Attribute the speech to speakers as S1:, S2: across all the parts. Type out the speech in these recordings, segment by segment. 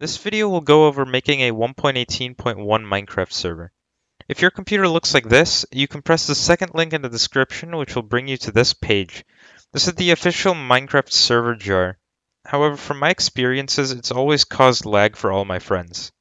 S1: This video will go over making a 1.18.1 Minecraft server. If your computer looks like this, you can press the second link in the description which will bring you to this page. This is the official Minecraft server jar. However, from my experiences, it's always caused lag for all my friends.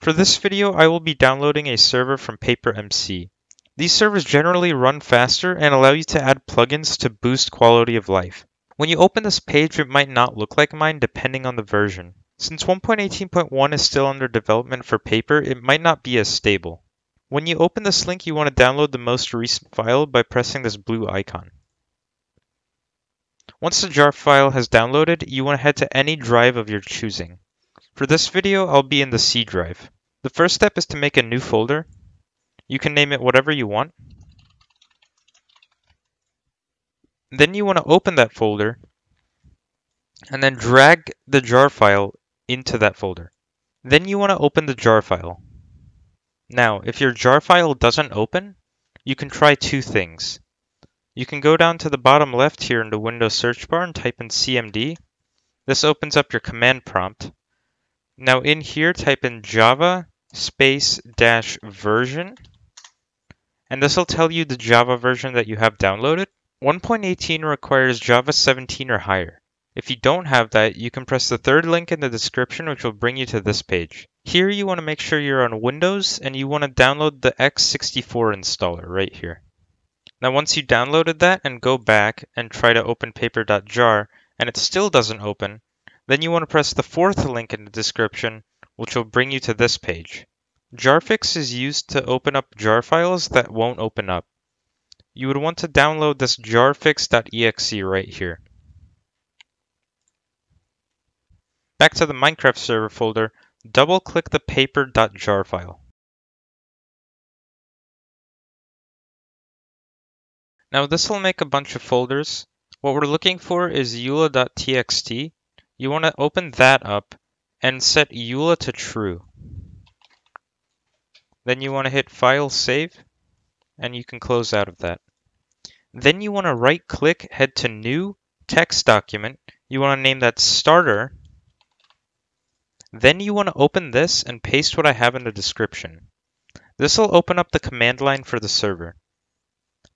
S1: For this video, I will be downloading a server from PaperMC. These servers generally run faster and allow you to add plugins to boost quality of life. When you open this page, it might not look like mine depending on the version. Since 1.18.1 is still under development for paper, it might not be as stable. When you open this link, you want to download the most recent file by pressing this blue icon. Once the jar file has downloaded, you want to head to any drive of your choosing. For this video, I'll be in the C drive. The first step is to make a new folder. You can name it whatever you want. Then you want to open that folder and then drag the jar file into that folder. Then you want to open the jar file. Now, if your jar file doesn't open, you can try two things. You can go down to the bottom left here in the Windows search bar and type in CMD. This opens up your command prompt. Now in here, type in java space dash version. And this will tell you the Java version that you have downloaded. 1.18 requires Java 17 or higher. If you don't have that, you can press the third link in the description which will bring you to this page. Here you want to make sure you're on Windows and you want to download the x64 installer right here. Now once you downloaded that and go back and try to open paper.jar and it still doesn't open, then you want to press the fourth link in the description which will bring you to this page. Jarfix is used to open up jar files that won't open up. You would want to download this jarfix.exe right here. Back to the Minecraft server folder, double click the paper.jar file. Now this will make a bunch of folders. What we're looking for is eula.txt. You want to open that up and set eula to true. Then you want to hit File Save, and you can close out of that. Then you want to right click, head to New, Text Document. You want to name that Starter, then you want to open this and paste what I have in the description. This will open up the command line for the server.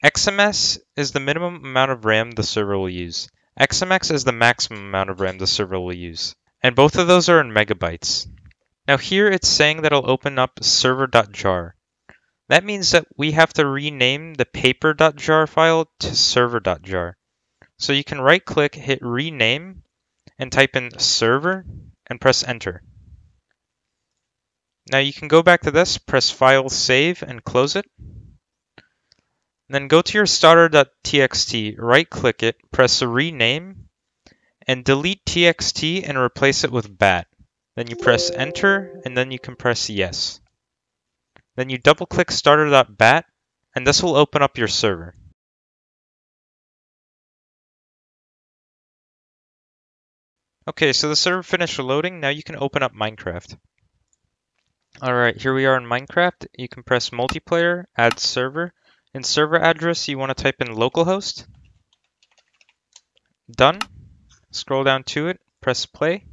S1: XMS is the minimum amount of RAM the server will use. XMX is the maximum amount of RAM the server will use. And both of those are in megabytes. Now here it's saying that it'll open up server.jar. That means that we have to rename the paper.jar file to server.jar. So you can right click, hit rename, and type in server and press enter. Now you can go back to this, press file save and close it. Then go to your starter.txt, right click it, press rename, and delete txt and replace it with bat. Then you press enter and then you can press yes. Then you double click starter.bat and this will open up your server. Okay, so the server finished loading. Now you can open up Minecraft. Alright, here we are in Minecraft. You can press multiplayer, add server. In server address, you want to type in localhost. Done. Scroll down to it, press play.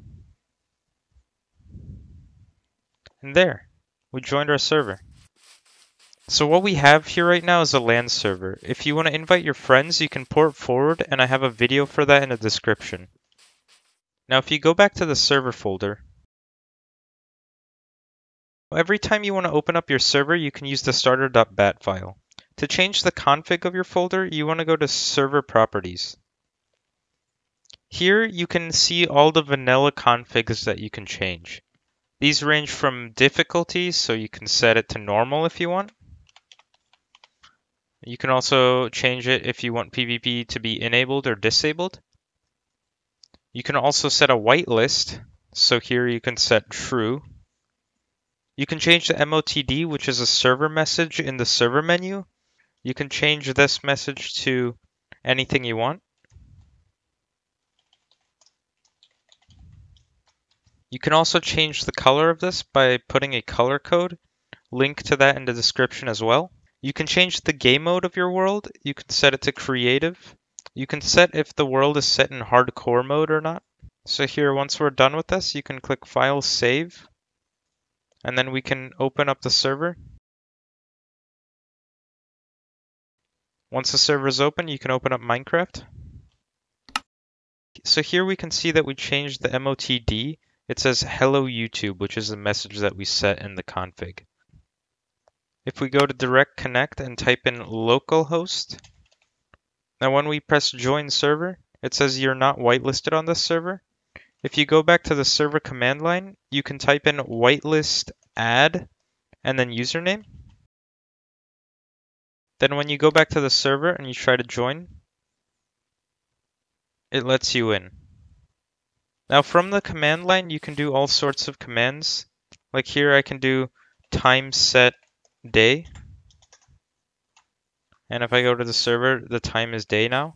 S1: And there, we joined our server. So what we have here right now is a LAN server. If you want to invite your friends, you can port forward, and I have a video for that in the description. Now if you go back to the server folder, every time you want to open up your server, you can use the starter.bat file. To change the config of your folder, you want to go to server properties. Here you can see all the vanilla configs that you can change. These range from difficulty, so you can set it to normal if you want. You can also change it if you want PvP to be enabled or disabled. You can also set a whitelist. So here you can set true. You can change the MOTD, which is a server message in the server menu. You can change this message to anything you want. You can also change the color of this by putting a color code. Link to that in the description as well. You can change the game mode of your world. You can set it to creative. You can set if the world is set in hardcore mode or not. So here, once we're done with this, you can click File, Save, and then we can open up the server. Once the server is open, you can open up Minecraft. So here we can see that we changed the MOTD. It says hello YouTube, which is the message that we set in the config. If we go to direct connect and type in localhost, now when we press join server, it says you're not whitelisted on this server. If you go back to the server command line, you can type in whitelist add and then username. Then when you go back to the server and you try to join, it lets you in. Now from the command line, you can do all sorts of commands. Like here I can do time set day. And if I go to the server, the time is day now.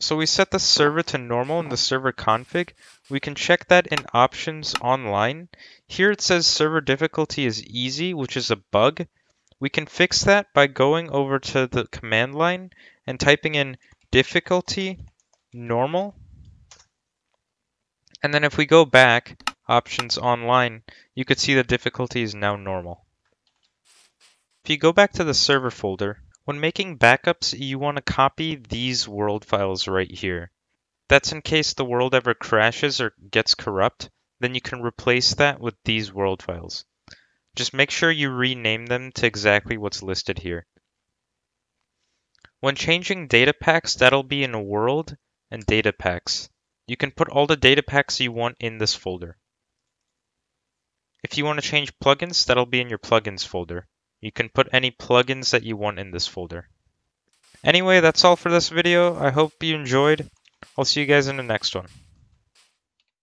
S1: So we set the server to normal in the server config. We can check that in options online. Here it says server difficulty is easy, which is a bug. We can fix that by going over to the command line and typing in difficulty normal. And then if we go back, options online, you could see the difficulty is now normal. If you go back to the server folder, when making backups, you want to copy these world files right here. That's in case the world ever crashes or gets corrupt, then you can replace that with these world files. Just make sure you rename them to exactly what's listed here. When changing data packs, that'll be in a world and data packs. You can put all the data packs you want in this folder. If you want to change plugins, that'll be in your plugins folder. You can put any plugins that you want in this folder. Anyway, that's all for this video. I hope you enjoyed. I'll see you guys in the next one.